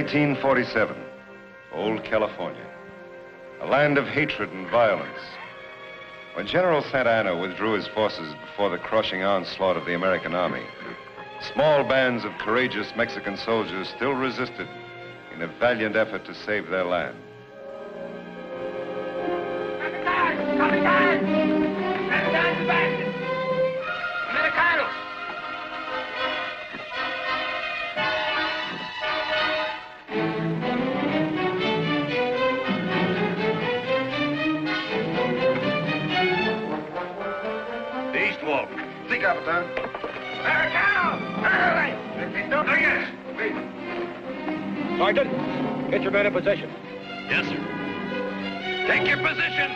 It is 1847, old California, a land of hatred and violence. When General Santa Anna withdrew his forces before the crushing onslaught of the American army, small bands of courageous Mexican soldiers still resisted in a valiant effort to save their land. Sergeant, get your position. Yes, sir. Take your position.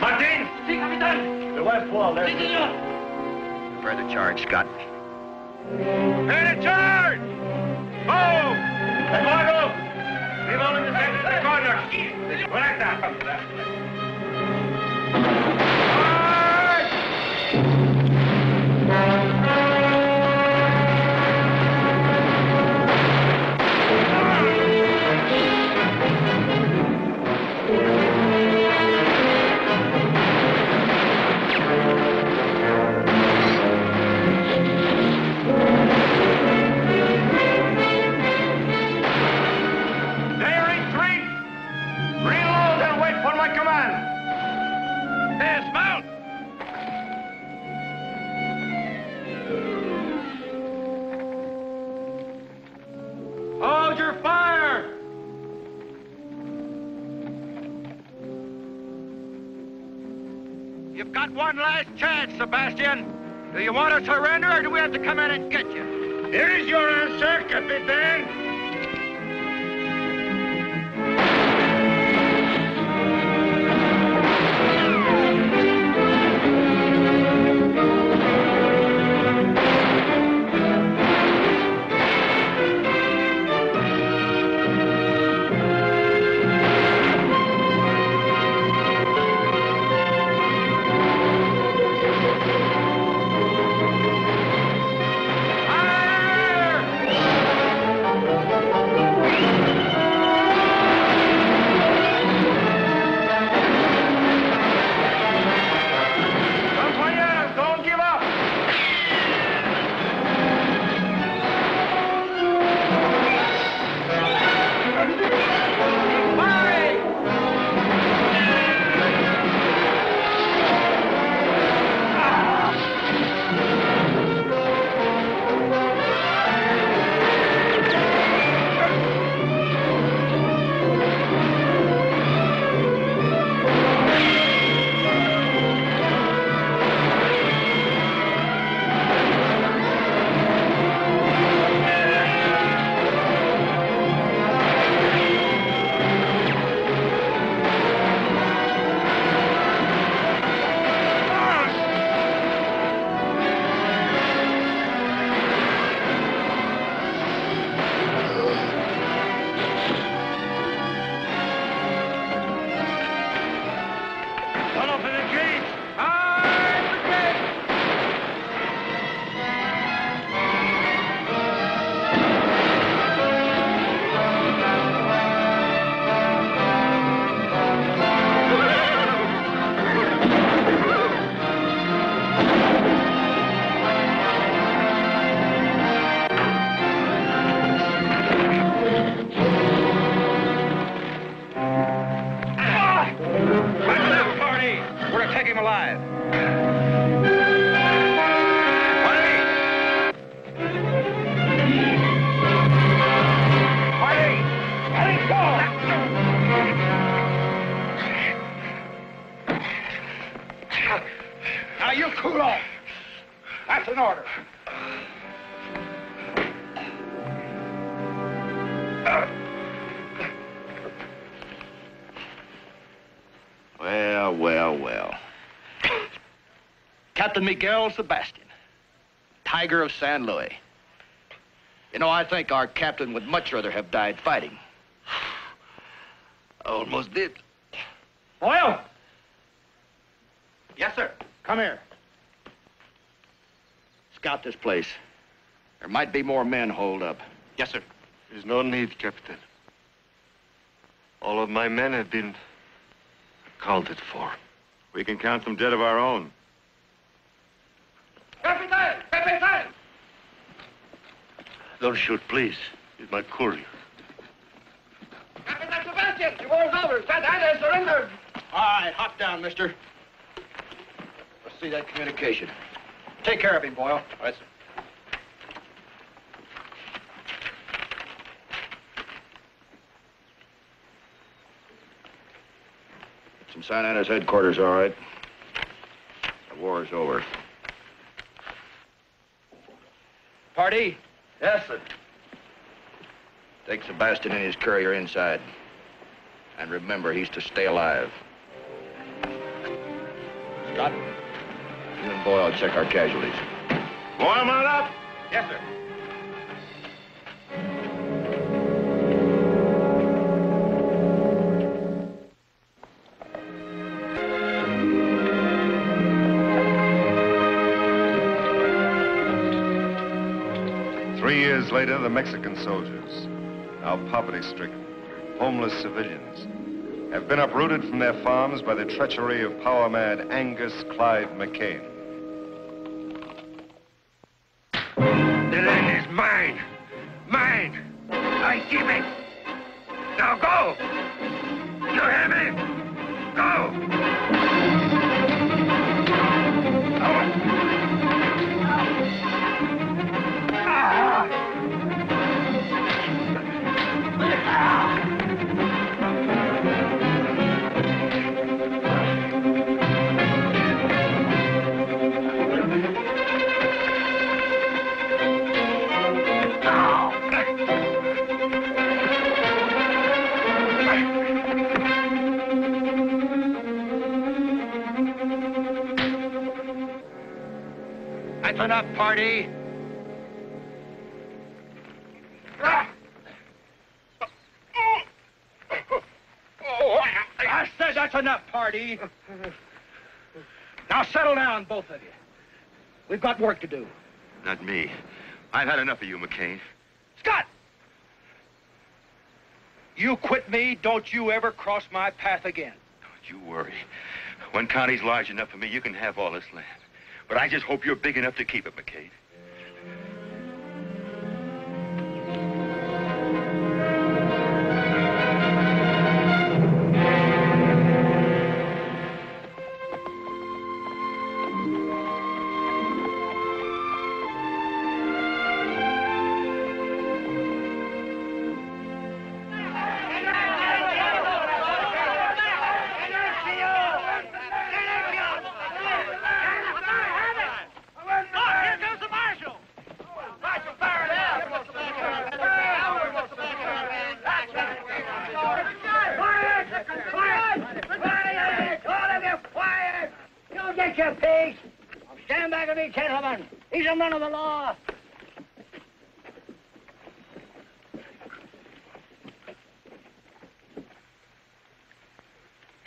Martin! Sí, capitán. The west wall, there. Prepare the charge, Scott. Want to surrender or do we have to come in and get you? Here is your answer, Capitan. Captain Miguel Sebastian, Tiger of San Luis. You know, I think our captain would much rather have died fighting. I Almost did. Oil! Yes, sir. Come here. Scout this place. There might be more men holed up. Yes, sir. There's no need, Captain. All of my men have been accounted for. We can count them dead of our own. Capitan! Capitan! Don't shoot, please. He's my courier. Capitan Sebastian! The war's over. Santa Anna surrendered. All right, hop down, mister. Let's see that communication. Take care of him, Boyle. All right, sir. Some Santa Anna's headquarters, all right. The war is over. Pardee? Yes, sir. Take Sebastian and his courier inside. And remember, he's to stay alive. Scott, you and Boyle check our casualties. Boyle mount up! Yes, sir. The Mexican soldiers, now poverty-stricken, homeless civilians, have been uprooted from their farms by the treachery of power-mad Angus Clyde McCain. Party. I said that's enough, party. Now settle down, both of you. We've got work to do. Not me. I've had enough of you, McCain. Scott! You quit me, don't you ever cross my path again. Don't you worry. When county's large enough for me, you can have all this land. But I just hope you're big enough to keep it, McCain.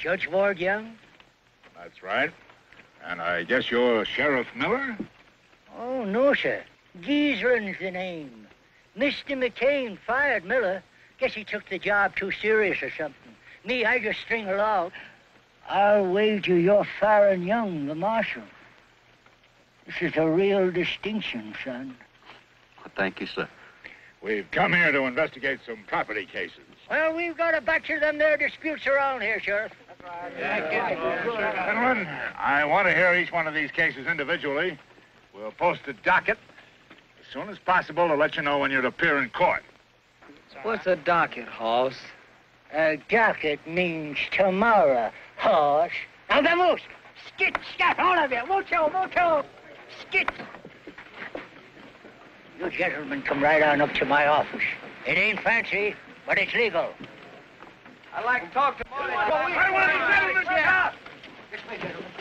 Judge Ward Young? That's right. And I guess you're Sheriff Miller? Oh, no, sir. Giesrin's the name. Mr. McCain fired Miller. Guess he took the job too serious or something. Me, I just string along. I'll wager you're firing Young, the marshal. This is a real distinction, son. Well, Thank you, sir. We've come here to investigate some property cases. Well, we've got a batch of them there disputes around here, Sheriff. Gentlemen, I want to hear each one of these cases individually. We'll post a docket as soon as possible to let you know when you'd appear in court. What's a docket, Hoss? A docket means tomorrow, Hoss. Now, vamoose! Skit, scat, all of you! Mucho, oh, mucho! Oh! Skit! You gentlemen come right on up to my office. It ain't fancy, but it's legal. I'd like to talk to Marty. I want the gentleman to stop! Yes, my gentlemen.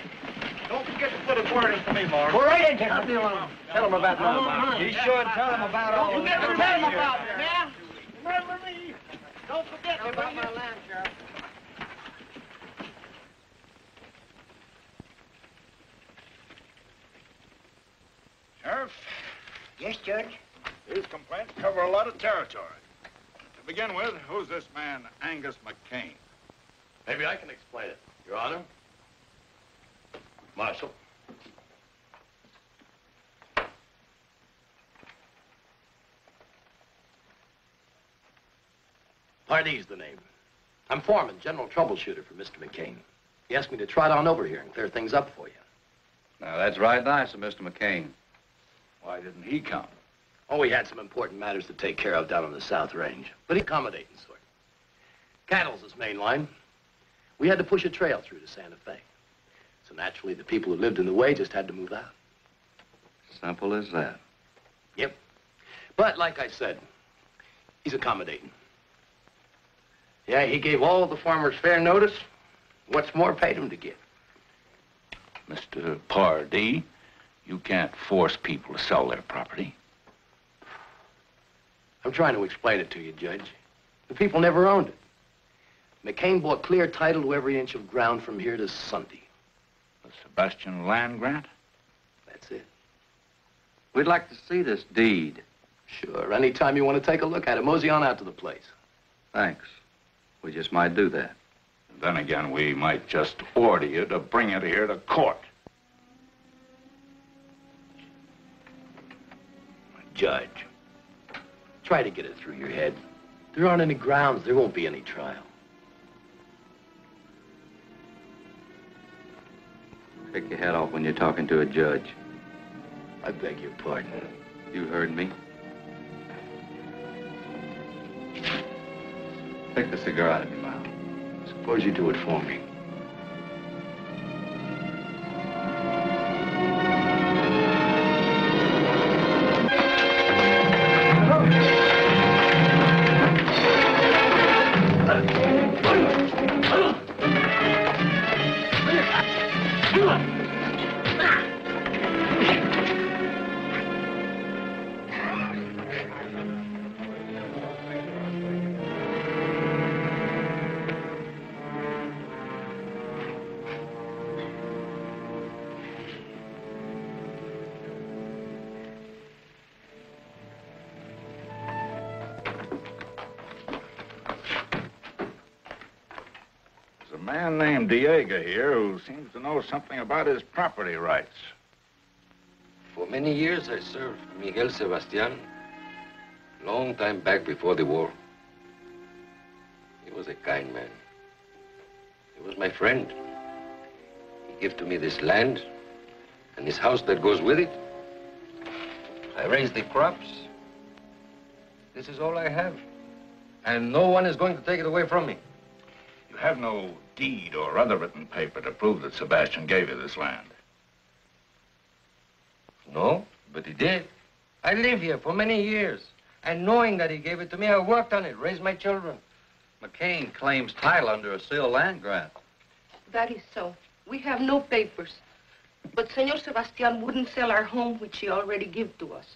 Don't forget to put a word in for me, Mark. Go right in, gentlemen. Tell him about that. Be sure and tell him about all Don't forget to tell him about it, now. Remember me. Don't forget About my land. Sheriff? Sheriff, Yes, Judge? these complaints cover a lot of territory. To begin with, who's this man, Angus McCain? Maybe I can explain it, Your Honor. Marshal. Pardee's the name. I'm foreman, general troubleshooter for Mr. McCain. He asked me to trot on over here and clear things up for you. Now, that's right nice of Mr. McCain. Why didn't he come? Oh, we had some important matters to take care of down on the South Range, but accommodating sort. Cattle's his main line. We had to push a trail through to Santa Fe. So naturally, the people who lived in the way just had to move out. Simple as that. Yep. But like I said, he's accommodating. Yeah, he gave all the farmers fair notice. What's more, paid them to give. Mr. Pardee, you can't force people to sell their property. I'm trying to explain it to you, Judge. The people never owned it. McCain bought clear title to every inch of ground from here to Sunday. The Sebastian land grant? That's it. We'd like to see this deed. Sure, anytime you want to take a look at it, mosey on out to the place. Thanks. We just might do that. Then again, we might just order you to bring it here to court. Judge, try to get it through your head. There aren't any grounds. There won't be any trial. Take your hat off when you're talking to a judge. I beg your pardon. You heard me. Take the cigar out of your mouth. Suppose you do it for me. Man named Diego here who seems to know something about his property rights. For many years, I served Miguel Sebastian. Long time back before the war. He was a kind man. He was my friend. He gave to me this land and this house that goes with it. I raised the crops. This is all I have. And no one is going to take it away from me. You have no deed or other written paper to prove that Sebastian gave you this land. No, but he did. I live here for many years. And knowing that he gave it to me, I worked on it, raised my children. McCain claims title under a sealed land grant. That is so. We have no papers. But Senor Sebastian wouldn't sell our home, which he already gave to us.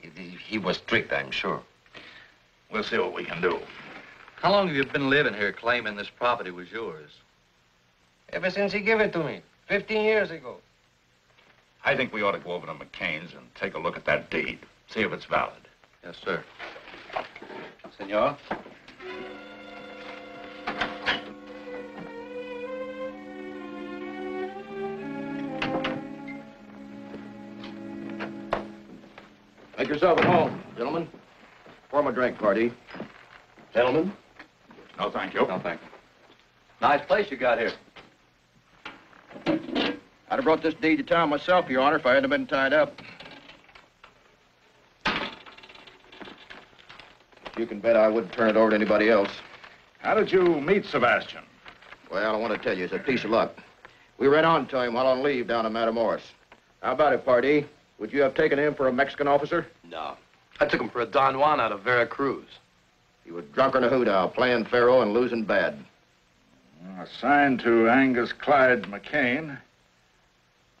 He, he was tricked, I'm sure. We'll see what we can do. How long have you been living here claiming this property was yours? Ever since he gave it to me, 15 years ago. I think we ought to go over to McCain's and take a look at that deed, see if it's valid. Yes, sir. Senor? Make yourself at home, gentlemen. Form a drink, Pardee. Gentlemen. No, thank you. No, thank you. Nice place you got here. I'd have brought this deed to town myself, Your Honor, if I hadn't been tied up. You can bet I wouldn't turn it over to anybody else. How did you meet Sebastian? Well, I want to tell you, it's a piece of luck. We ran on to him while on leave down in Matamoros. How about it, Pardee? Would you have taken him for a Mexican officer? No. I took him for a Don Juan out of Veracruz. He were drunk on a hoot owl, playing faro and losing bad. Assigned to Angus Clyde McCain.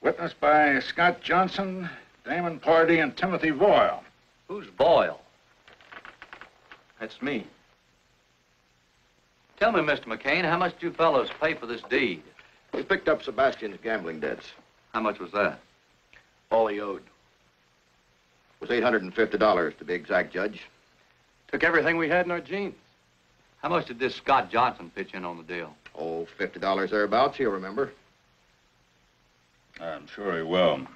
Witnessed by Scott Johnson, Damon Pardee, and Timothy Boyle. Who's Boyle? That's me. Tell me, Mr. McCain, how much did you fellows pay for this deed? We picked up Sebastian's gambling debts. How much was that? All he owed. was $850 to be exact, Judge. Took everything we had in our jeans. How much did this Scott Johnson pitch in on the deal? Oh, $50 thereabouts, you'll remember. I'm sure he will.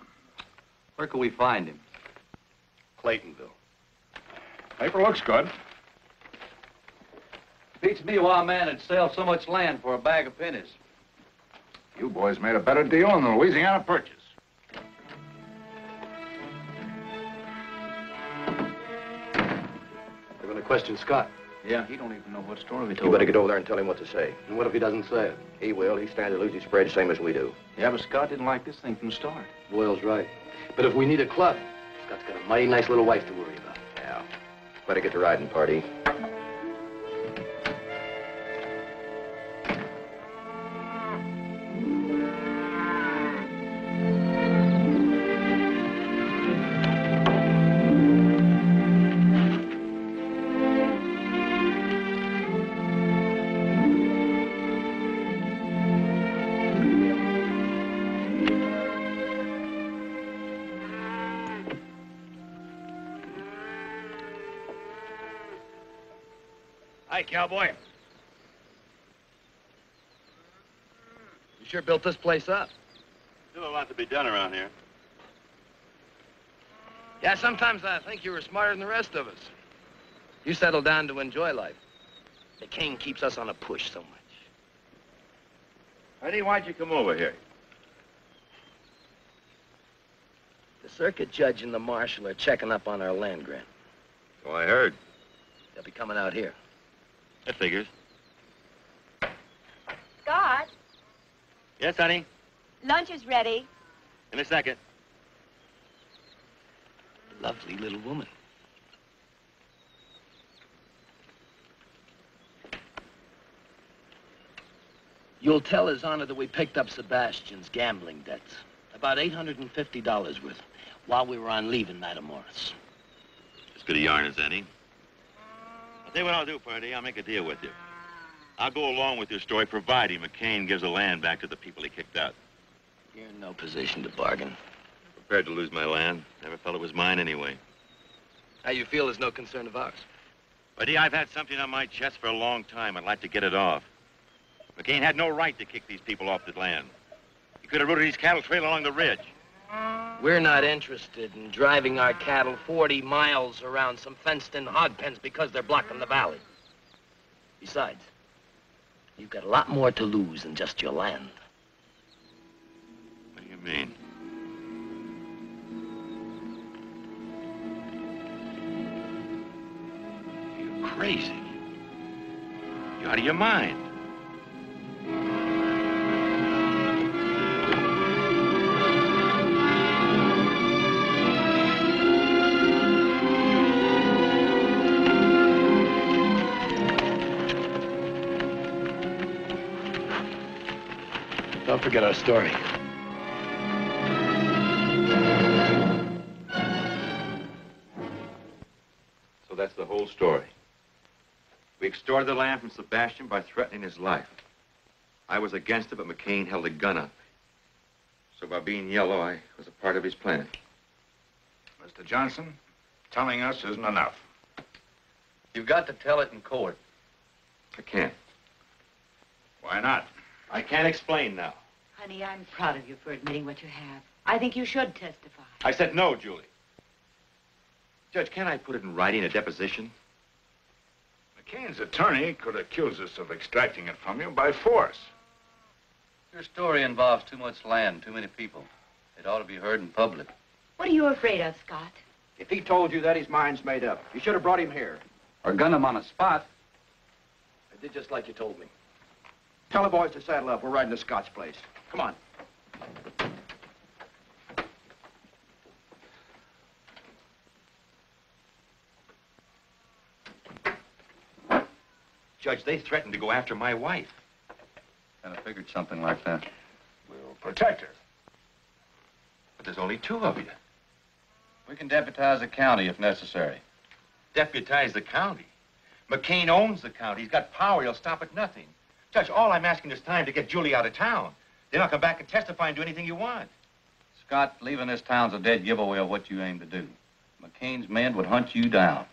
Where could we find him? Claytonville. Paper looks good. Beats me why a man would sell so much land for a bag of pennies. You boys made a better deal than the Louisiana Purchase. Question Scott. Yeah, he don't even know what story we told You told. better get over there and tell him what to say. And what if he doesn't say it? He will. He stands to lose his spread same as we do. Yeah, but Scott didn't like this thing from the start. Boyle's right. But if we need a club, Scott's got a mighty nice little wife to worry about. Yeah. Better get to riding Pardee. Sure built this place up. Still a lot to be done around here. Yeah, sometimes I think you were smarter than the rest of us. You settled down to enjoy life. The king keeps us on a push so much. Eddie, why'd you come over here? The circuit judge and the marshal are checking up on our land grant. Oh, I heard. They'll be coming out here. That figures. Scott, Yes, honey? lunch is ready. In a second. Lovely little woman. You'll tell His Honor that we picked up Sebastian's gambling debts. About $850 worth while we were on leave in Matamoros. As good a yarn as any. I'll tell you what I'll do, Pardee. I'll make a deal with you. I'll go along with your story, providing McCain gives the land back to the people he kicked out. You're in no position to bargain. Prepared to lose my land. Never felt it was mine anyway. How you feel is no concern of ours. Buddy, I've had something on my chest for a long time. I'd like to get it off. McCain had no right to kick these people off the land. He could have routed his cattle trail along the ridge. We're not interested in driving our cattle 40 miles around some fenced-in hog pens because they're blocking the valley. Besides, you've got a lot more to lose than just your land. What do you mean? You're crazy. You're out of your mind. Don't forget our story. So that's the whole story. We extorted the land from Sebastian by threatening his life. I was against it, but McCain held a gun on me. So by being yellow, I was a part of his plan. Mr. Johnson, telling us isn't enough. You've got to tell it in court. I can't. Why not? I can't explain now. Honey, I'm proud of you for admitting what you have. I think you should testify. I said no, Julie. Judge, can't I put it in writing, a deposition? McCain's attorney could accuse us of extracting it from you by force. Your story involves too much land, too many people. It ought to be heard in public. What are you afraid of, Scott? If he told you that, his mind's made up. You should have brought him here. Or gun him on a spot. I did just like you told me. Tell the boys to saddle up. We're riding to Scott's place. Come on. Judge, they threatened to go after my wife. Kind of figured something like that. We'll protect her. But there's only two of you. We can deputize the county if necessary. Deputize the county. McCain owns the county. He's got power. He'll stop at nothing. Judge, all I'm asking is time to get Julie out of town. Then I'll come back and testify and do anything you want. Scott, leaving this town's a dead giveaway of what you aim to do. McCain's men would hunt you down.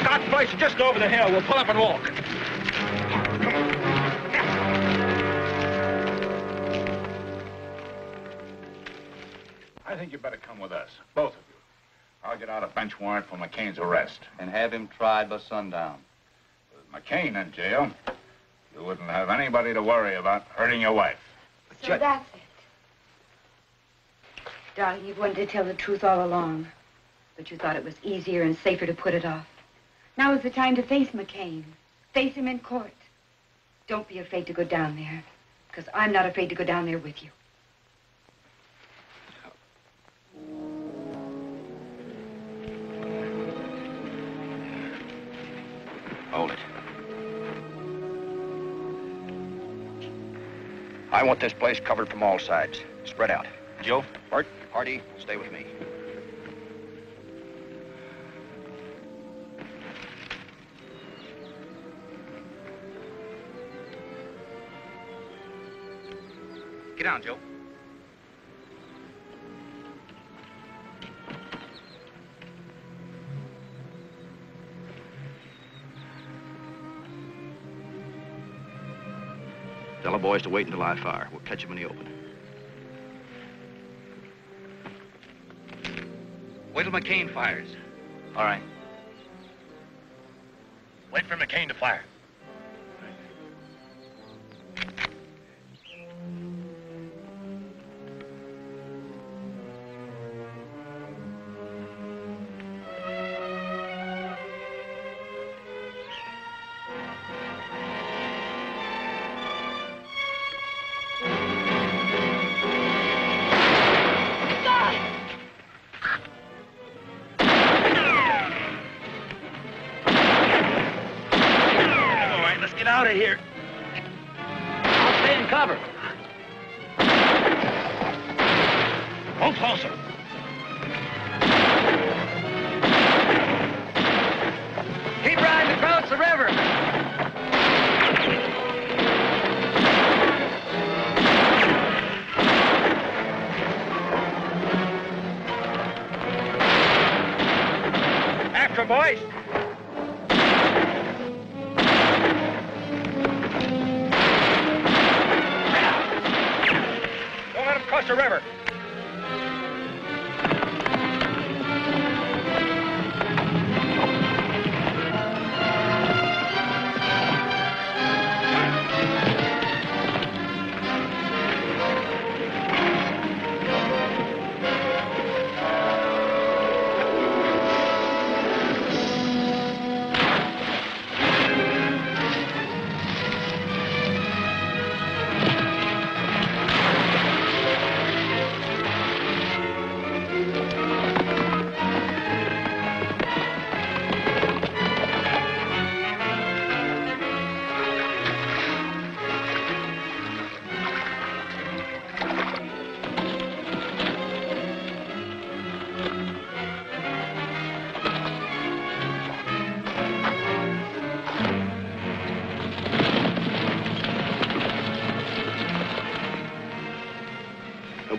Scott's place is just over the hill. We'll pull up and walk. I think you better come with us, both of you. I'll get out a bench warrant for McCain's arrest. And have him tried by sundown. McCain in jail, you wouldn't have anybody to worry about hurting your wife. So that's it. Darling, you've wanted to tell the truth all along. But you thought it was easier and safer to put it off. Now is the time to face McCain. Face him in court. Don't be afraid to go down there. Because I'm not afraid to go down there with you. Hold it. I want this place covered from all sides. Spread out. Joe? Bart, Hardy, stay with me. Get down, Joe. Tell the boys to wait until I fire. We'll catch them in the open. Wait till McCain fires. All right. Wait for McCain to fire.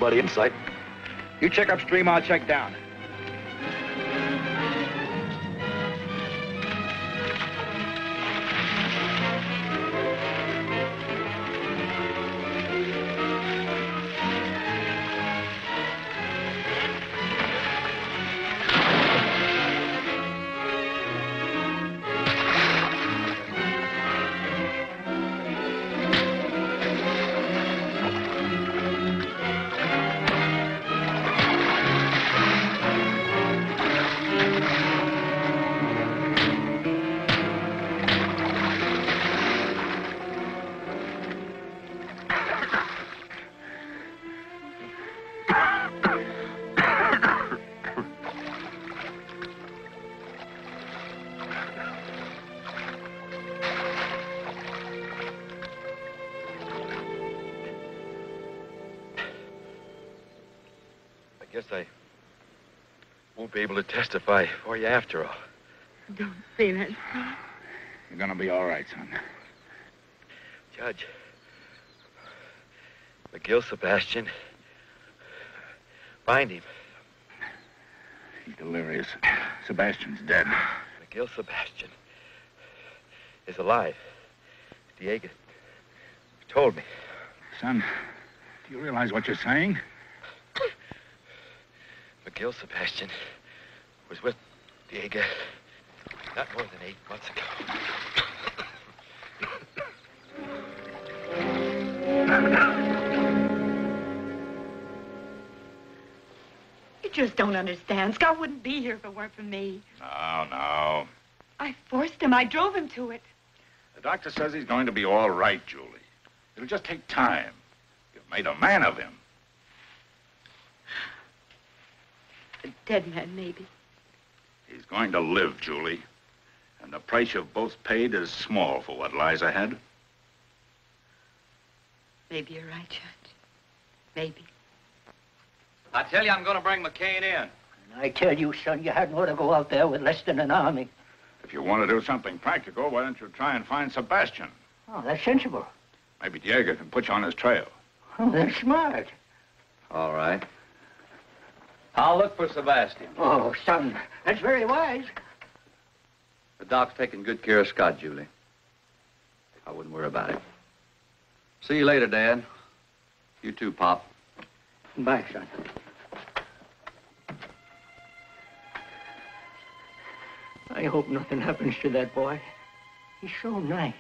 Nobody in sight. You check upstream, I'll check down. Be able to testify for you after all. Don't say that, Steve. You're gonna be all right, son. Judge, Miguel Sebastian. Find him. He's delirious. Sebastian's dead. Miguel Sebastian is alive. Diego told me. Son, do you realize what you're saying? Miguel Sebastian was with Diego not more than eight months ago. You just don't understand. Scott wouldn't be here if it weren't for me. No, no. I forced him. I drove him to it. The doctor says he's going to be all right, Julie. It'll just take time. You've made a man of him. A dead man, maybe. He's going to live, Julie. And the price you've both paid is small for what lies ahead. Maybe you're right, Judge. Maybe. I tell you, I'm going to bring McCain in. And I tell you, son, you hadn't ought to go out there with less than an army. If you want to do something practical, why don't you try and find Sebastian? Oh, that's sensible. Maybe Diego can put you on his trail. Oh, that's smart. All right. I'll look for Sebastian. Oh, son, that's very wise. The doc's taking good care of Scott, Julie. I wouldn't worry about it. See you later, Dad. You too, Pop. Bye, son. I hope nothing happens to that boy. He's so nice.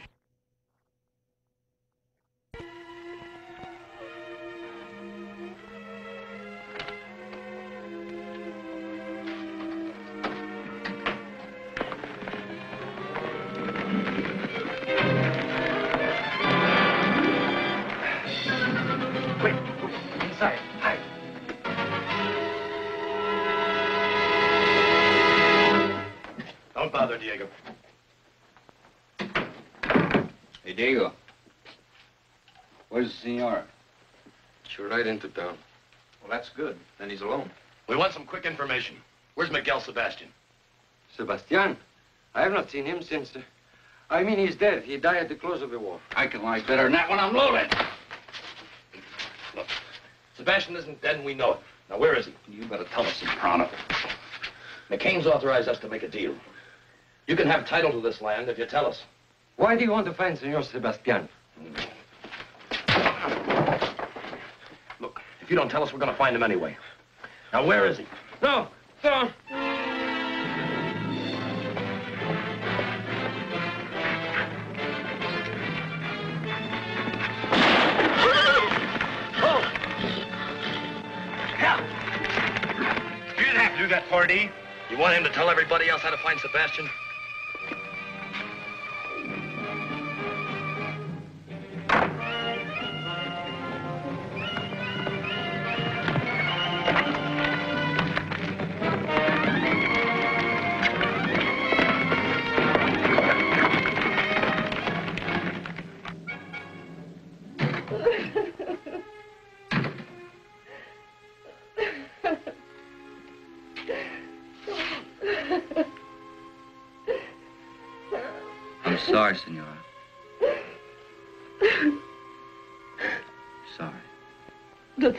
Right into town. Well, that's good. Then he's alone. We want some quick information. Where's Miguel Sebastian? Sebastian? I have not seen him since. uh, I mean, he's dead. He died at the close of the war. I can lie better than that when I'm loaded. Look, Sebastian isn't dead and we know it. Now, where is he? You better tell us, Soprano. McCain's authorized us to make a deal. You can have title to this land if you tell us. Why do you want to find Senor Sebastian? Look, if you don't tell us, we're going to find him anyway. Now, where is he? No, no. Do that, Pardee. You want him to tell everybody else how to find Sebastian?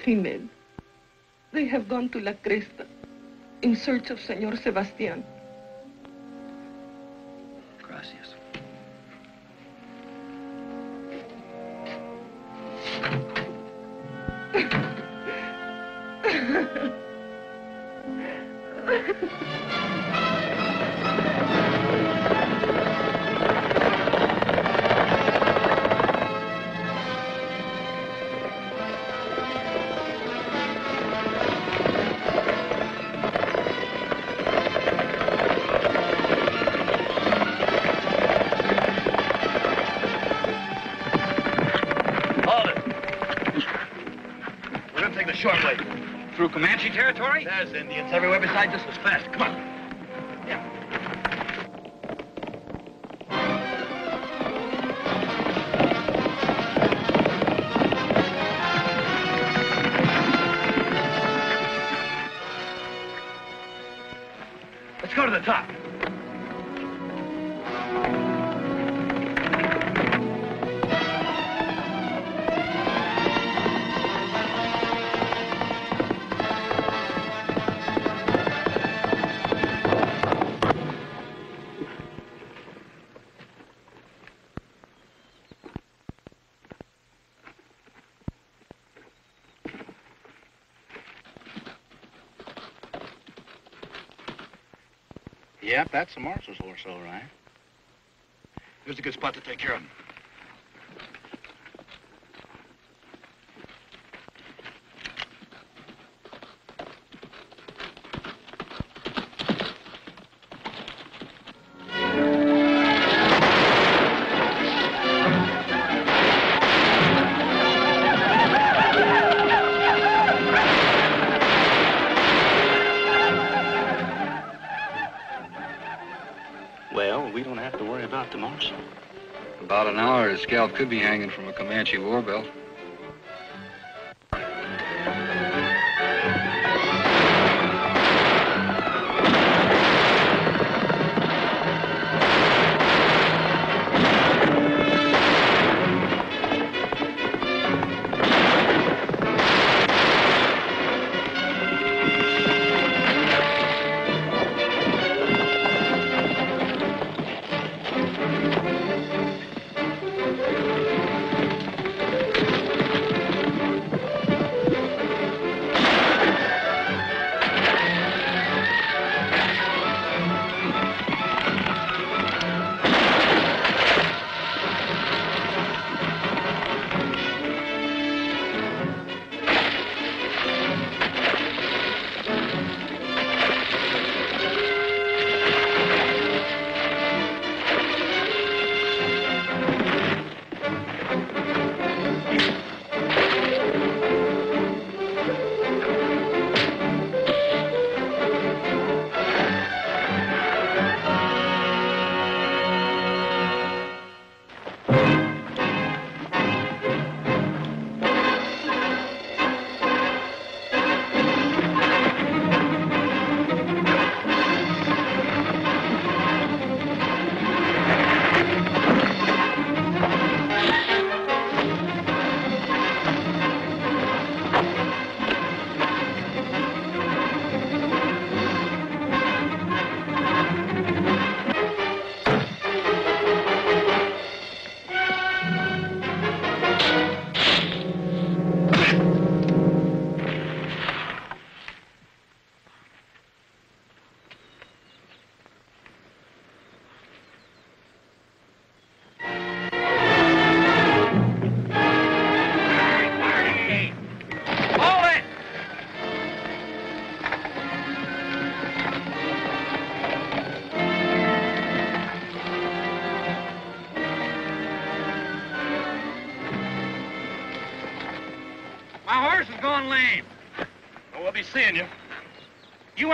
The. They have gone to La Cresta in search of Senor Sebastian. Comanche territory? There's Indians everywhere besides just as fast. Come on. Yep, that's the marshal's horse, all right. Here's a good spot to take care of him. Could be hanging from a Comanche war belt.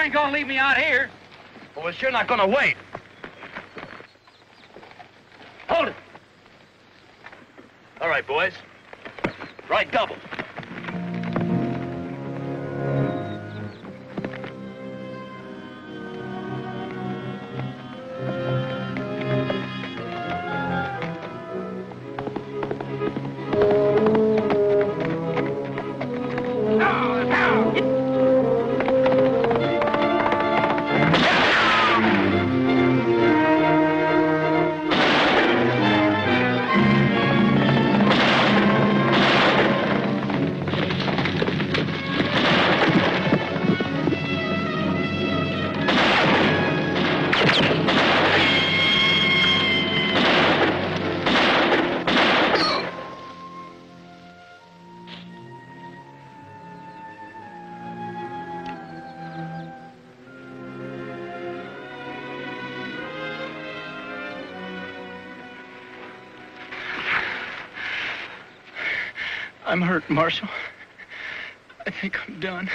Ain't gonna leave me out here. Well, we're sure not gonna wait. I'm hurt, Marshal. I think I'm done.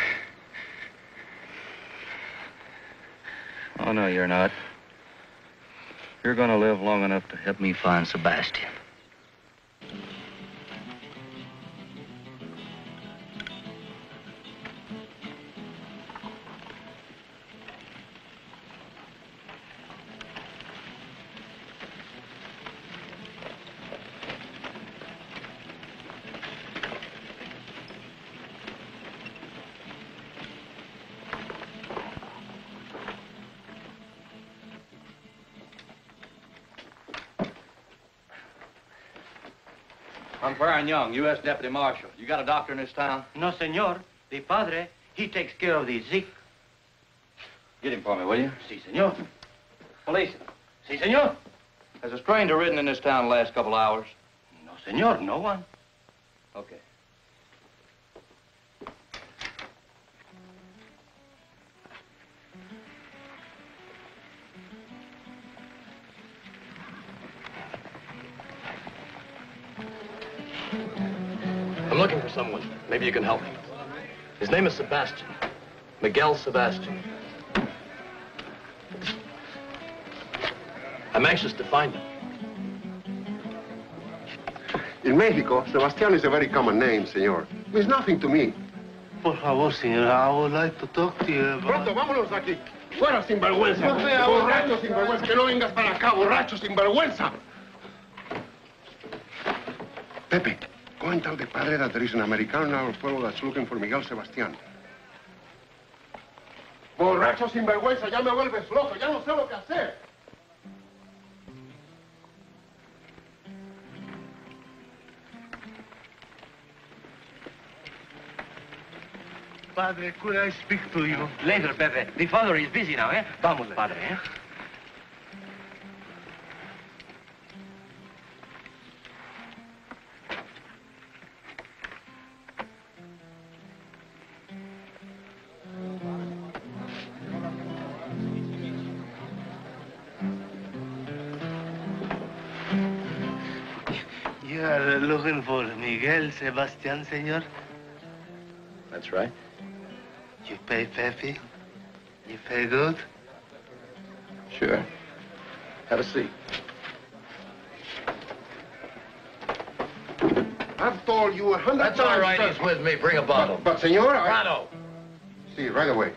Oh, no, you're not. You're gonna live long enough to help me find Sebastian. I'm Faron Young, U.S. Deputy Marshal. You got a doctor in this town? No, senor. The padre, he takes care of the sick. Get him for me, will you? Si, senor. Police. Si, senor. Has a stranger ridden in this town the last couple hours? No, senor. No one. Okay. Maybe you can help me. His name is Sebastian. Miguel Sebastian. I'm anxious to find him. In Mexico, Sebastian is a very common name, senor. It Means nothing to me. Por favor, señor, I would like to talk to you about... Pronto, vámonos de aquí. Fuera, sinvergüenza. No sea borracho, sinvergüenza. Que no vengas para acá, borracho, sinvergüenza. Pepe, go and tell the padre that there is an American in our pueblo that's looking for Miguel Sebastián. Borracho, sinvergüenza, ya me vuelves loco, ya no sé lo que hacer. Padre, could I speak to you? Later, Pepe. The father is busy now, eh? Vamos, padre, eh? Sebastian, senor? That's right. You pay Pepe? You pay good? Sure. Have a seat. I've told you a hundred That's times. all right. sir. He's with me. Bring a bottle. But, senor, I... Prado. See, right away.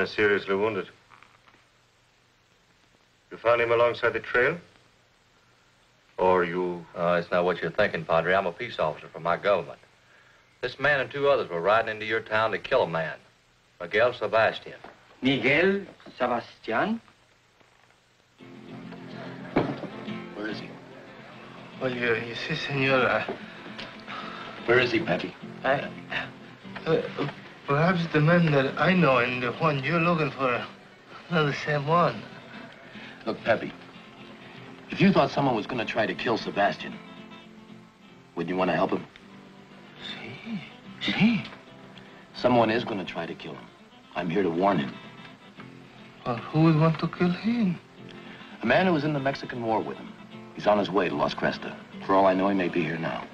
Man is seriously wounded. You found him alongside the trail? Or you... Uh, it's not what you're thinking, Padre. I'm a peace officer for my government. This man and two others were riding into your town to kill a man, Miguel Sebastian. Miguel Sebastian? Where is he? Well, you, you see, senor, I, Where is he, Pepe? I, uh, perhaps the men that I know and the one you're looking for are not the same one. Look, Pepe. If you thought someone was going to try to kill Sebastian, wouldn't you want to help him? See, see. Someone is going to try to kill him. I'm here to warn him. Well, who would want to kill him? A man who was in the Mexican War with him. He's on his way to Las Crestas. For all I know, he may be here now.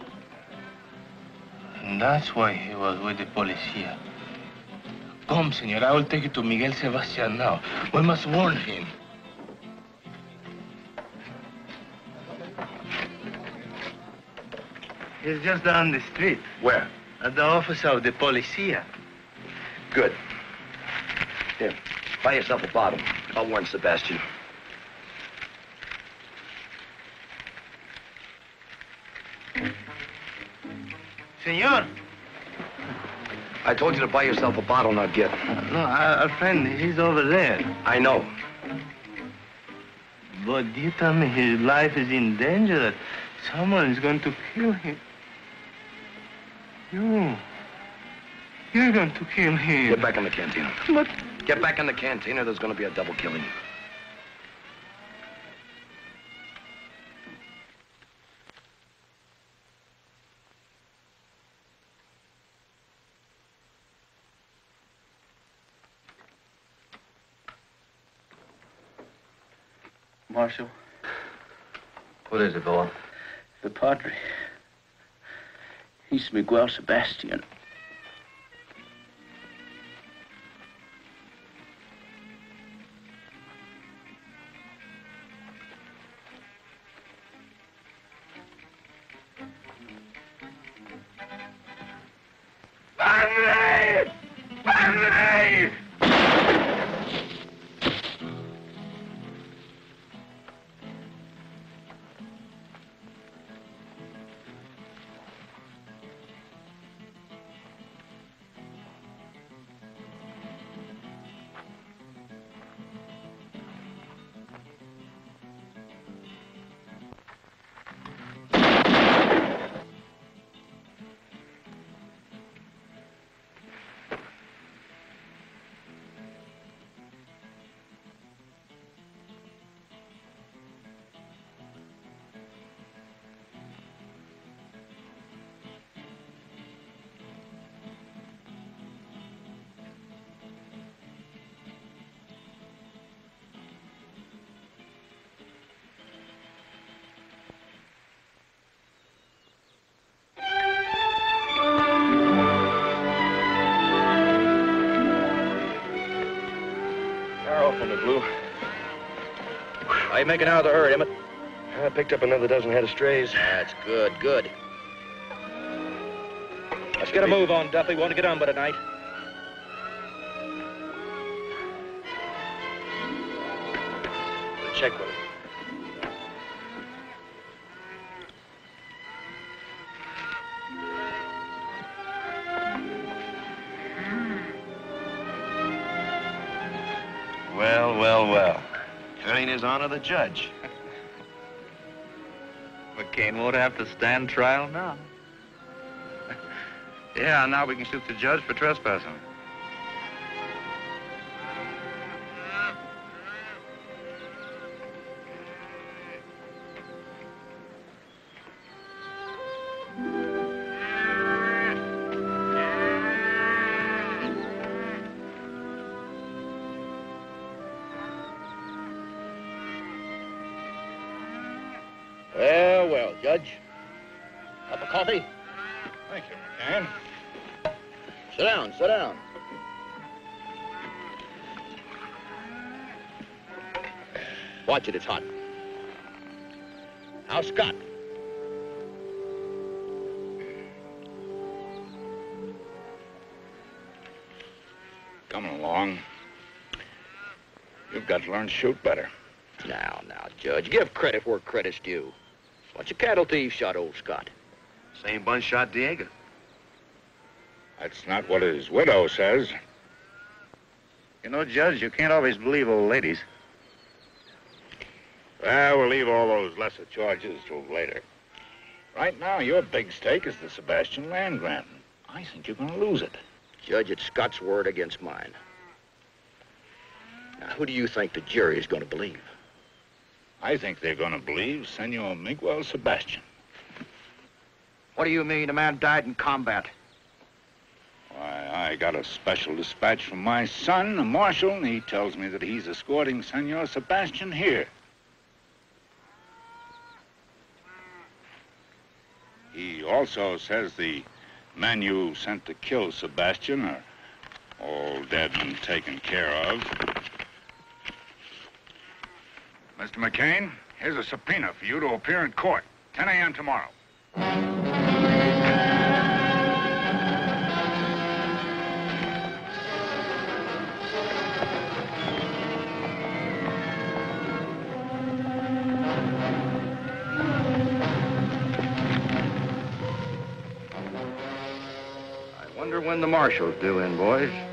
And that's why he was with the policia. Come, senor, I will take you to Miguel Sebastian now. We must warn him. He's just down the street. Where? At the office of the policia. Good. Here, buy yourself a bottle. I'll warn Sebastian. Senor. I told you to buy yourself a bottle, not get. No, our, our friend, he's over there. I know. But you tell me his life is in danger, that someone is going to kill him. You. You're going to kill him. Get back in the cantina. But Get back in the cantina. There's going to be a double killing. Marshal, What is it, boy? the padre. He's Miguel Sebastian. How you making out of the herd, Emmett? I picked up another dozen head of strays. That's good, good. Let's get a move on, Duffy. Want to get on by tonight. His honor the judge. McCain won't have to stand trial now. Yeah, now we can shoot the judge for trespassing. Watch it, it's hot. How's Scott? Coming along. You've got to learn to shoot better. Now, now, Judge, give credit where credit's due. Bunch of cattle thieves shot old Scott. Same bunch shot Diego. That's not what his widow says. You know, Judge, you can't always believe old ladies. Well, we'll leave all those lesser charges till later. Right now, your big stake is the Sebastian land grant. I think you're going to lose it. Judge, it's Scott's word against mine. Now, who do you think the jury is going to believe? I think they're going to believe Senor Miguel Sebastian. What do you mean? A man died in combat. Why, I got a special dispatch from my son, the marshal, and he tells me that he's escorting Senor Sebastian here. He also says the men you sent to kill Sebastian are all dead and taken care of. Mr. McCain, here's a subpoena for you to appear in court. 10 a.m. tomorrow. Marshal's due in, boys.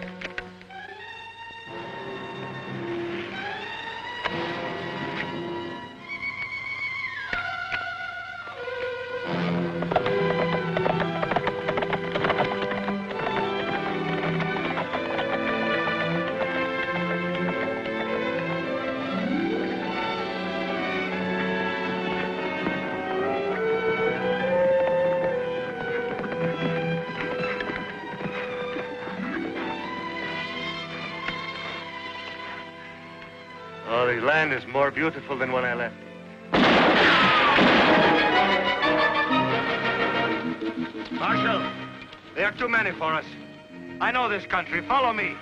More beautiful than when I left. Marshal, they are too many for us. I know this country. Follow me.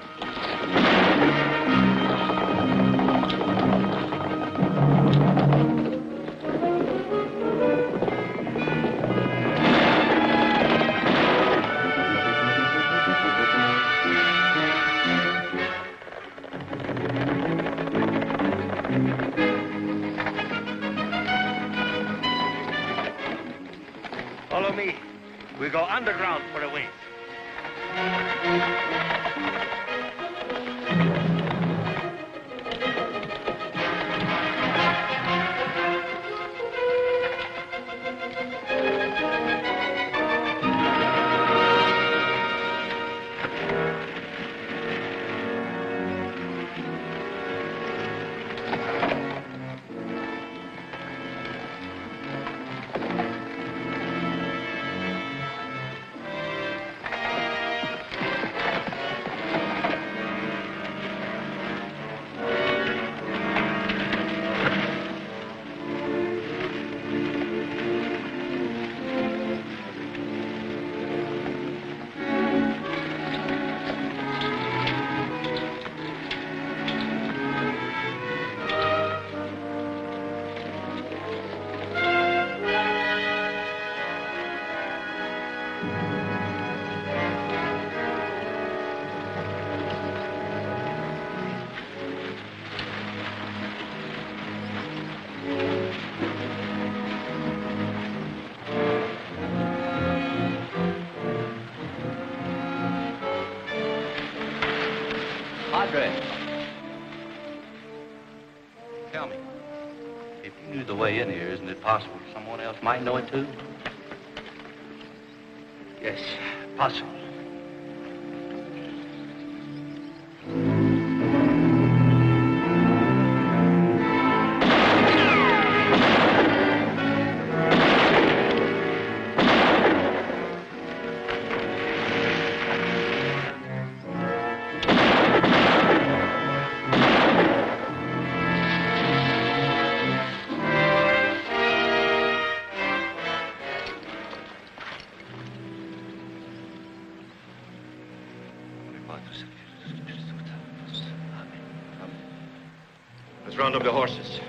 Round up the horses.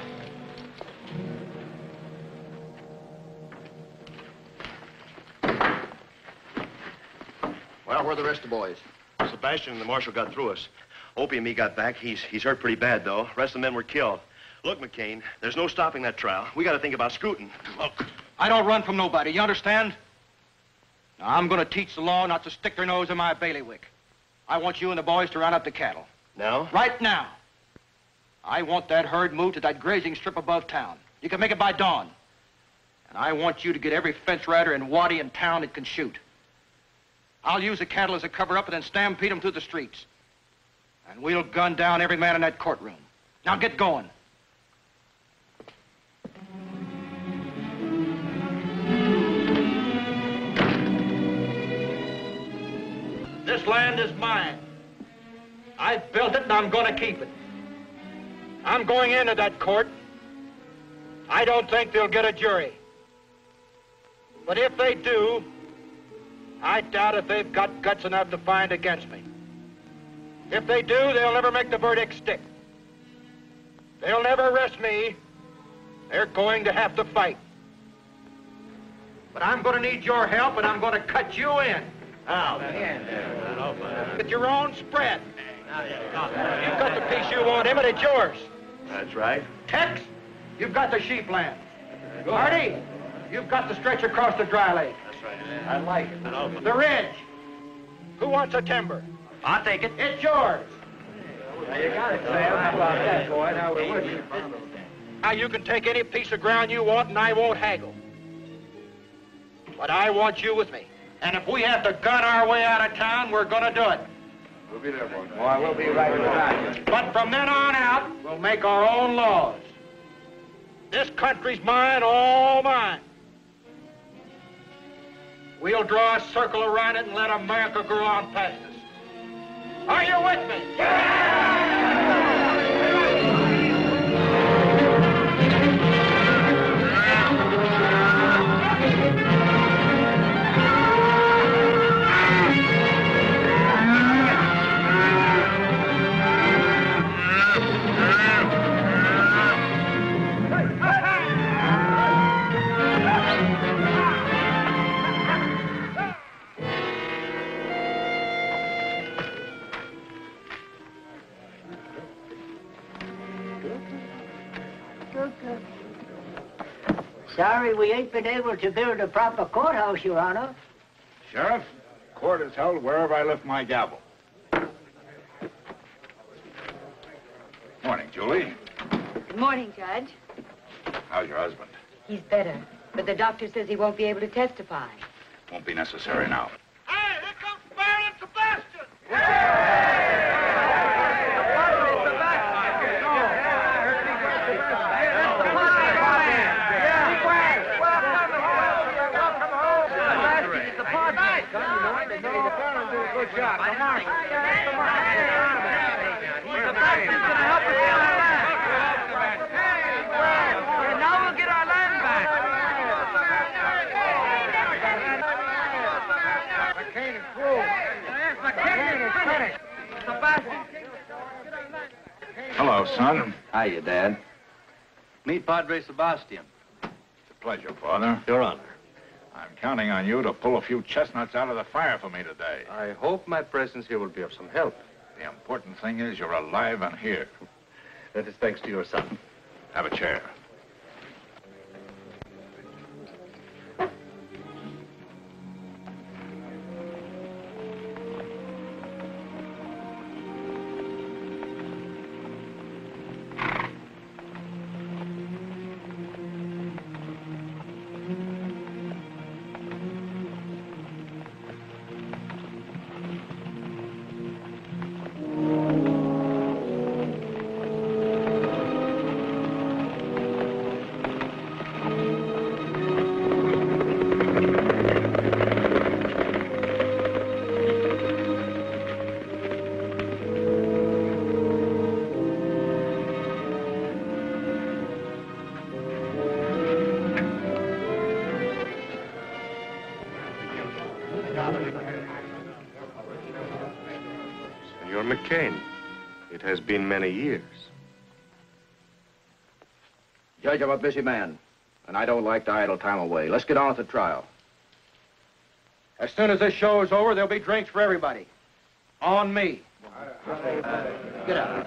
Well, where are the rest of the boys? Sebastian and the marshal got through us. Opie and me got back. He's, he's hurt pretty bad, though. The rest of the men were killed. Look, McCain, there's no stopping that trial. We got to think about scooting. Look, I don't run from nobody, you understand? Now, I'm going to teach the law not to stick their nose in my bailiwick. I want you and the boys to round up the cattle. Now? Right now. I want that herd moved to that grazing strip above town. You can make it by dawn. And I want you to get every fence rider and waddy in town that can shoot. I'll use the cattle as a cover-up and then stampede them through the streets. And we'll gun down every man in that courtroom. Now get going. This land is mine. I built it and I'm going to keep it. I'm going into that court. I don't think they'll get a jury. But if they do, I doubt if they've got guts enough to find against me. If they do, they'll never make the verdict stick. They'll never arrest me. They're going to have to fight. But I'm going to need your help, and I'm going to cut you in. Oh, now, Get your own spread. You've got the piece you want, Emmett, it's yours. That's right. Tex, you've got the sheep land. Marty, you've got the stretch across the dry lake. That's right. I like it. The ridge. Who wants a timber? I'll take it. It's yours. Now, you got it, Sam. How about that, boy? Now, we're with you. Now, you can take any piece of ground you want, and I won't haggle. But I want you with me. And if we have to gun our way out of town, we're going to do it. We'll be there, boy. Boy, we'll be right behind you. But from then on out, we'll make our own laws. This country's mine, all mine. We'll draw a circle around it and let America go on past us. Are you with me? Sorry we ain't been able to build a proper courthouse, Your Honor. Sheriff, court is held wherever I lift my gavel. Morning, Julie. Good morning, Judge. How's your husband? He's better, but the doctor says he won't be able to testify. Won't be necessary now. Good job. Come on. Come on. Sebastian's gonna help us get our land. And now we'll get our land back. McCain is through. Yes, McCain is finished. Sebastian. Hello, son. Hiya, Dad. Meet Padre Sebastian. It's a pleasure, Father. Your Honor. I'm counting on you to pull a few chestnuts out of the fire for me today. I hope my presence here will be of some help. The important thing is you're alive and here. That is thanks to your son. Have a chair. Has been many years. Judge, I'm a busy man, and I don't like to idle time away. Let's get on with the trial. As soon as this show is over, there'll be drinks for everybody. On me. Get out.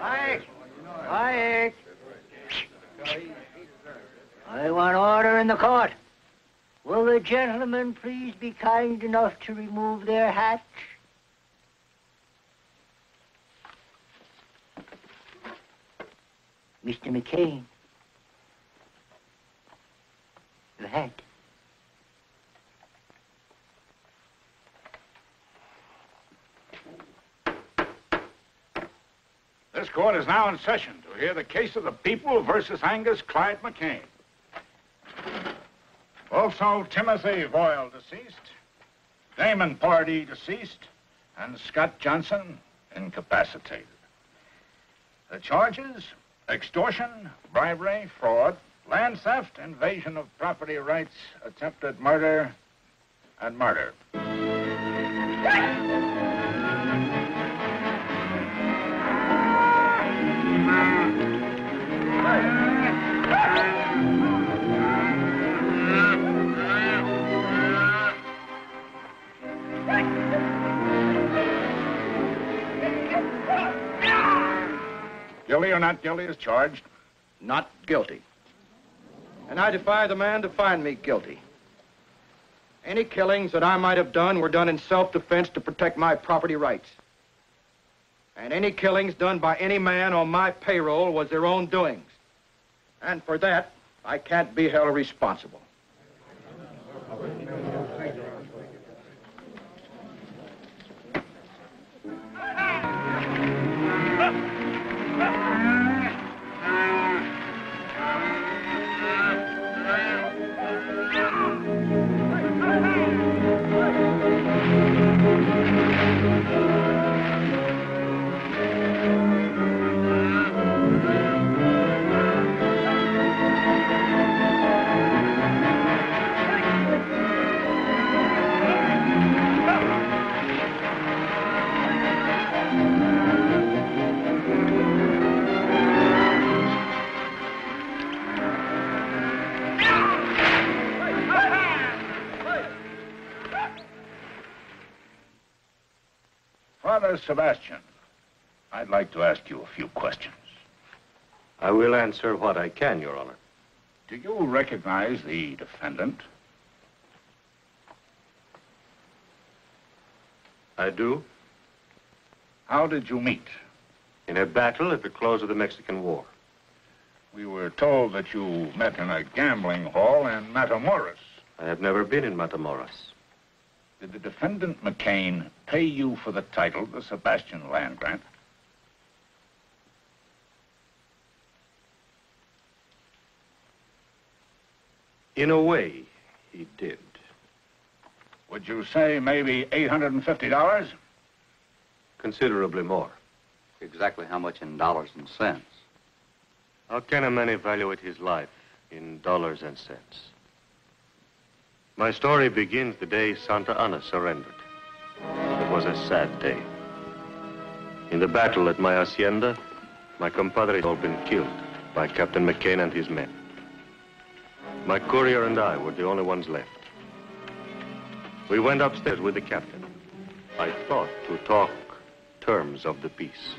Ike! Ike! I want order in the court. Will the gentlemen please be kind enough to remove their hats? Mr. McCain. Your hat. This court is now in session to hear the case of the people versus Angus Clyde McCain. Also, Timothy Boyle, deceased, Damon Pardee, deceased, and Scott Johnson, incapacitated. The charges, extortion, bribery, fraud, land theft, invasion of property rights, attempted murder, and murder. Guilty or not guilty is charged. Not guilty. And I defy the man to find me guilty. Any killings that I might have done were done in self-defense to protect my property rights. And any killings done by any man on my payroll was their own doings. And for that, I can't be held responsible. Sebastian, I'd like to ask you a few questions. I will answer what I can, Your Honor. Do you recognize the defendant? I do. How did you meet? In a battle at the close of the Mexican War. We were told that you met in a gambling hall in Matamoros. I have never been in Matamoros. Did the defendant McCain pay you for the title, the Sebastian land grant? In a way, he did. Would you say maybe $850? Considerably more. Exactly how much in dollars and cents? How can a man evaluate his life in dollars and cents? My story begins the day Santa Anna surrendered. It was a sad day. In the battle at my hacienda, my compadre had all been killed by Captain McCain and his men. My courier and I were the only ones left. We went upstairs with the captain. I thought to talk terms of the peace.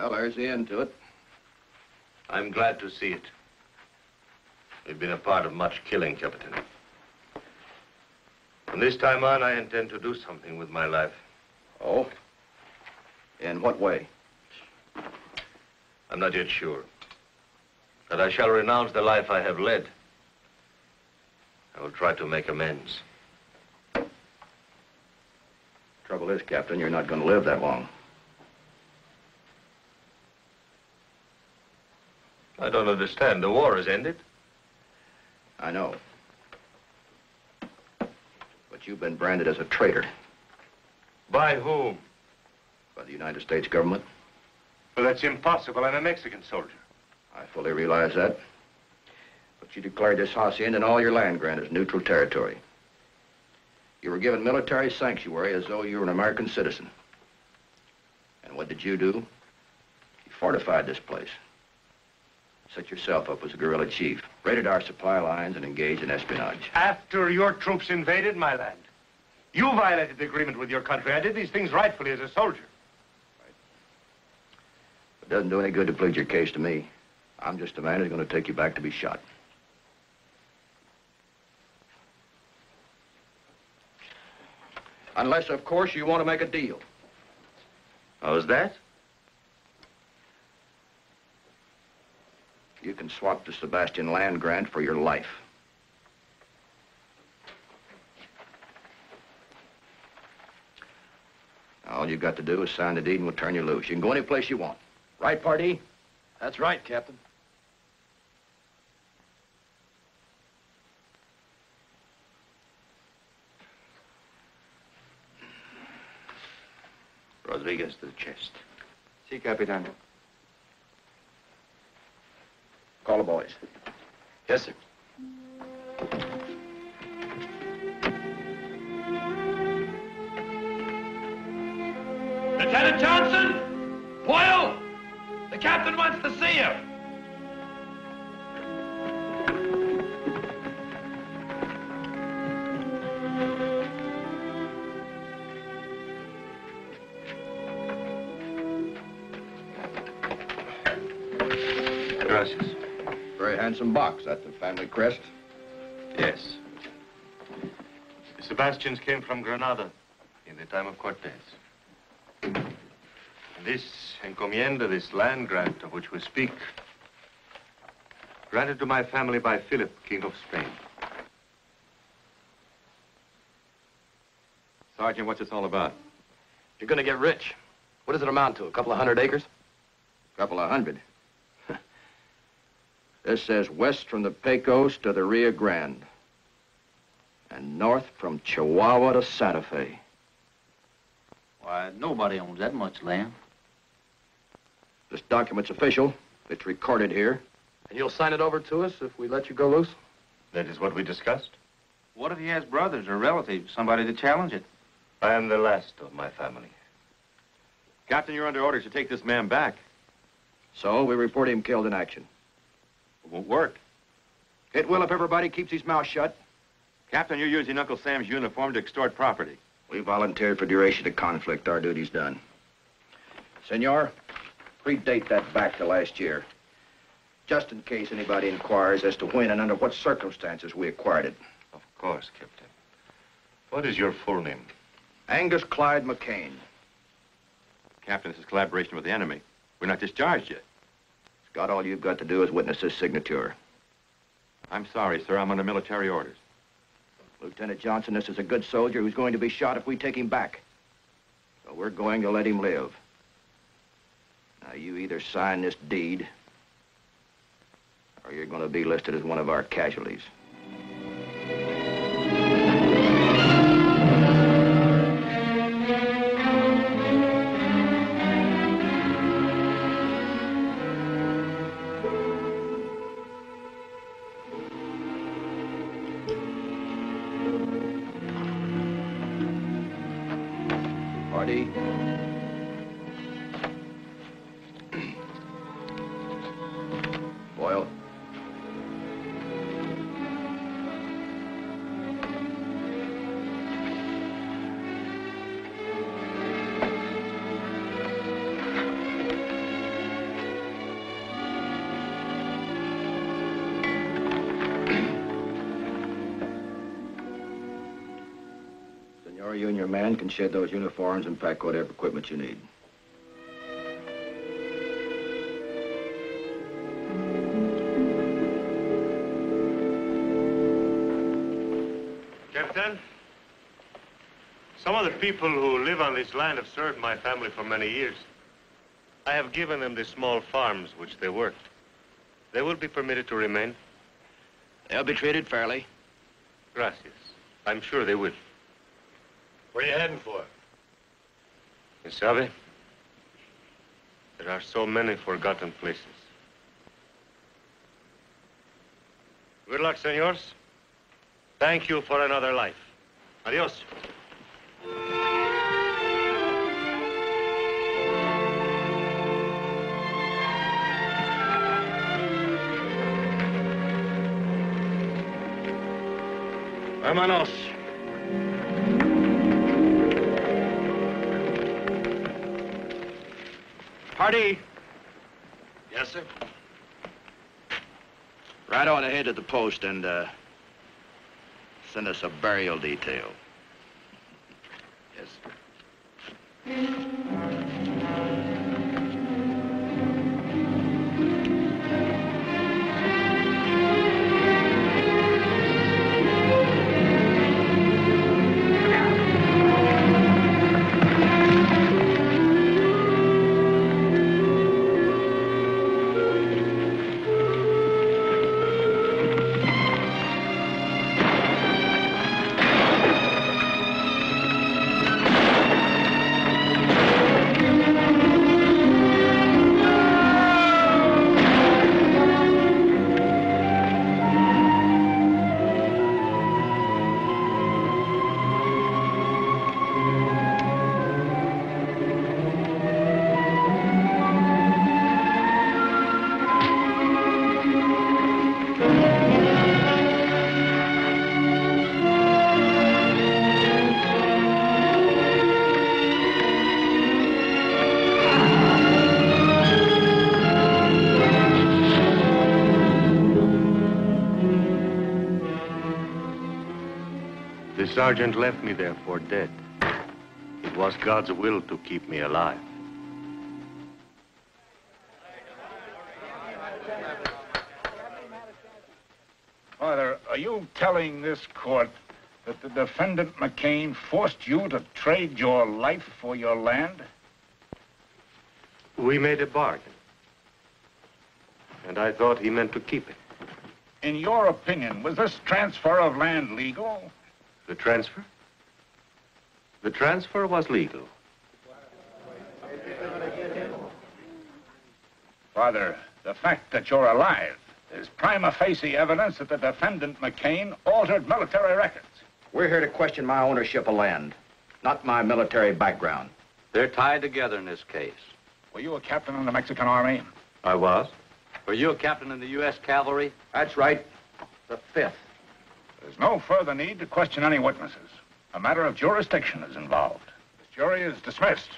Well, there's the end to it. I'm glad to see it. We've been a part of much killing, Captain. From this time on, I intend to do something with my life. Oh? In what way? I'm not yet sure. That I shall renounce the life I have led. I will try to make amends. Trouble is, Captain, you're not going to live that long. I don't understand. The war has ended. I know. But you've been branded as a traitor By whom? by the United States government. Well, that's impossible. I'm a Mexican soldier. I fully realize that. But you declared this hacienda and all your land grant as neutral territory. You were given military sanctuary as though you were an American citizen. And what did you do? You fortified this place. Set yourself up as a guerrilla chief, raided our supply lines, and engaged in espionage. After your troops invaded my land, you violated the agreement with your country. I did these things rightfully as a soldier. It doesn't do any good to plead your case to me. I'm just a man who's going to take you back to be shot. Unless, of course, you want to make a deal. Oh, How's that? You can swap the Sebastian land grant for your life. All you've got to do is sign the deed and we'll turn you loose. You can go any place you want. Right, Pardee? That's right, Captain. Rodriguez to the chest. Si, Capitan. Call the boys. Yes, sir. Lieutenant Johnson! Boyle! The captain wants to see you. Handsome box. That's the family crest. Yes. The Sebastians came from Granada in the time of Cortez. And this encomienda, this land grant of which we speak, granted to my family by Philip, King of Spain. Sergeant, what's this all about? You're gonna get rich. What does it amount to? A couple of hundred acres? A couple of hundred. This says west from the Pecos to the Rio Grande. And north from Chihuahua to Santa Fe. Why, nobody owns that much land. This document's official. It's recorded here. And you'll sign it over to us if we let you go loose? That is what we discussed. What if he has brothers or relatives, somebody to challenge it? I am the last of my family. Captain, you're under orders to take this man back. So we report him killed in action. It won't work. It will if everybody keeps his mouth shut. Captain, you're using Uncle Sam's uniform to extort property. We volunteered for duration of conflict. Our duty's done. Senor, predate that back to last year. Just in case anybody inquires as to when and under what circumstances we acquired it. Of course, Captain. What is your full name? Angus Clyde McCain. Captain, this is collaboration with the enemy. We're not discharged yet. Scott, all you've got to do is witness this signature. I'm sorry, sir. I'm under military orders. Lieutenant Johnson, this is a good soldier who's going to be shot if we take him back. So we're going to let him live. Now, you either sign this deed, or you're going to be listed as one of our casualties. Pardee. You and your man can shed those uniforms and pack whatever equipment you need. Captain, some of the people who live on this land have served my family for many years. I have given them the small farms which they worked. They will be permitted to remain. They'll be treated fairly. Gracias. I'm sure they will. Where are you heading for? You sabe? There are so many forgotten places. Good luck, senors. Thank you for another life. Adios. Vámonos. Pardee! Yes, sir. Right on ahead to the post and, uh, send us a burial detail. Yes, sir. Sergeant left me there for dead. It was God's will to keep me alive. Father, are you telling this court that the defendant McCain forced you to trade your life for your land? We made a bargain. And I thought he meant to keep it. In your opinion, was this transfer of land legal? The transfer? The transfer was legal. Father, the fact that you're alive is prima facie evidence that the defendant McCain altered military records. We're here to question my ownership of land. not my military background. They're tied together in this case. Were you a captain in the Mexican Army? I was. Were you a captain in the U.S. Cavalry? That's right. The fifth. There's no further need to question any witnesses. A matter of jurisdiction is involved. This jury is dismissed.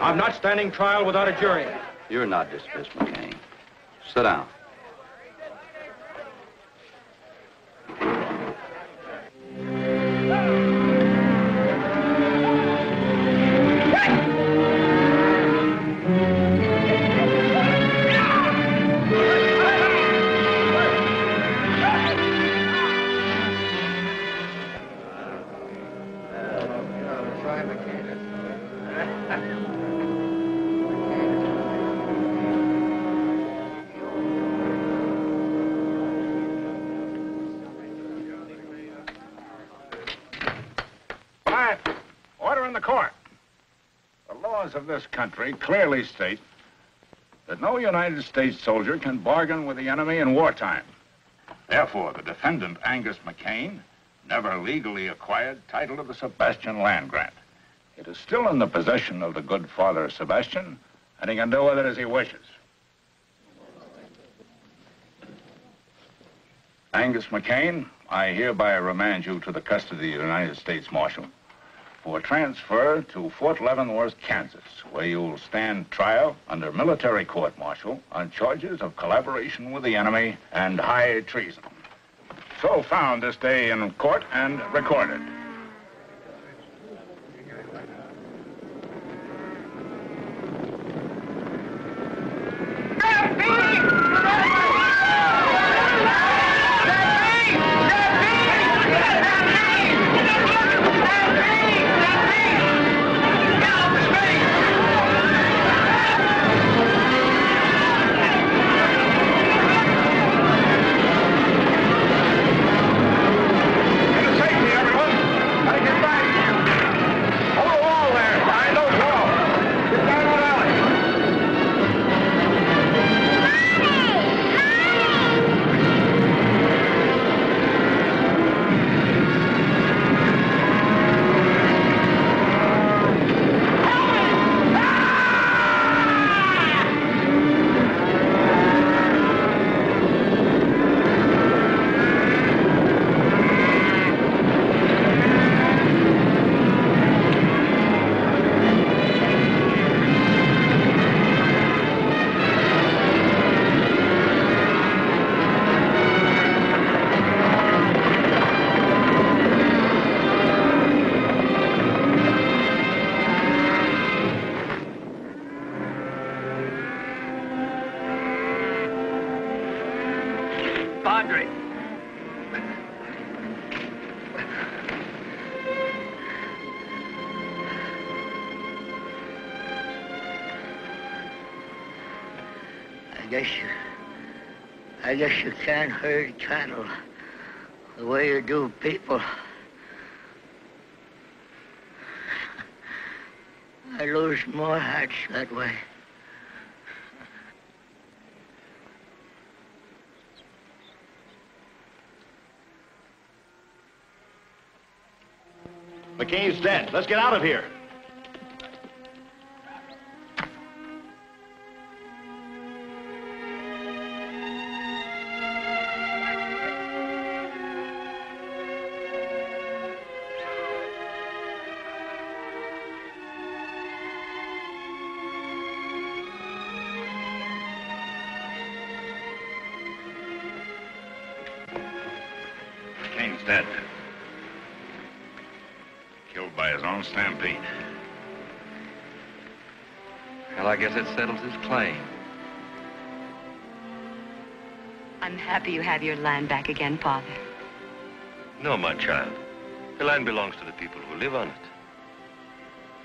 I'm not standing trial without a jury. You're not dismissed, McCain. Sit down. This country clearly state that no United States soldier can bargain with the enemy in wartime. Therefore, the defendant, Angus McCain, never legally acquired title to the Sebastian land grant. It is still in the possession of the good Father Sebastian, and he can do with it as he wishes. Angus McCain, I hereby remand you to the custody of the United States Marshal for transfer to Fort Leavenworth, Kansas, where you'll stand trial under military court-martial on charges of collaboration with the enemy and high treason. So found this day in court and recorded. Guess you can't herd cattle the way you do people. I lose more hearts that way. McCain's dead. Let's get out of here. Settles his claim. I'm happy you have your land back again, Father. No, my child. The land belongs to the people who live on it.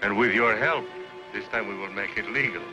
And with your help, this time we will make it legal.